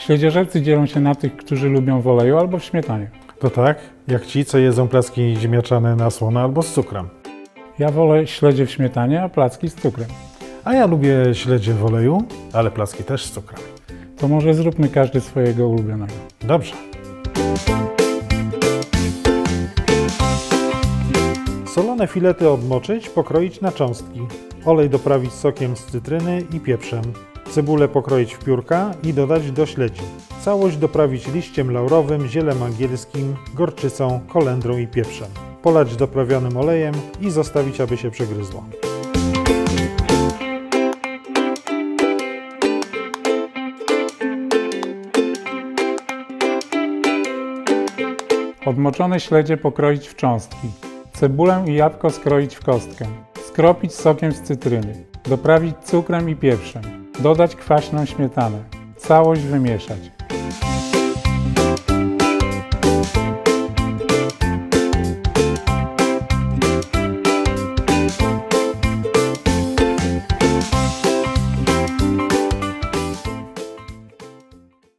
Śledziożercy dzielą się na tych, którzy lubią w oleju albo w śmietanie. To tak, jak ci, co jedzą placki ziemniaczane na słono albo z cukrem. Ja wolę śledzie w śmietanie, a placki z cukrem. A ja lubię śledzie w oleju, ale placki też z cukrem. To może zróbmy każdy swojego ulubionego. Dobrze. Solone filety obmoczyć, pokroić na cząstki. Olej doprawić sokiem z cytryny i pieprzem. Cebulę pokroić w piórka i dodać do śledzi. Całość doprawić liściem laurowym, zielem angielskim, gorczycą, kolendrą i pieprzem. Polać doprawionym olejem i zostawić, aby się przegryzło. Odmoczone śledzie pokroić w cząstki. Cebulę i jabłko skroić w kostkę. Skropić sokiem z cytryny. Doprawić cukrem i pieprzem. Dodać kwaśną śmietanę. Całość wymieszać.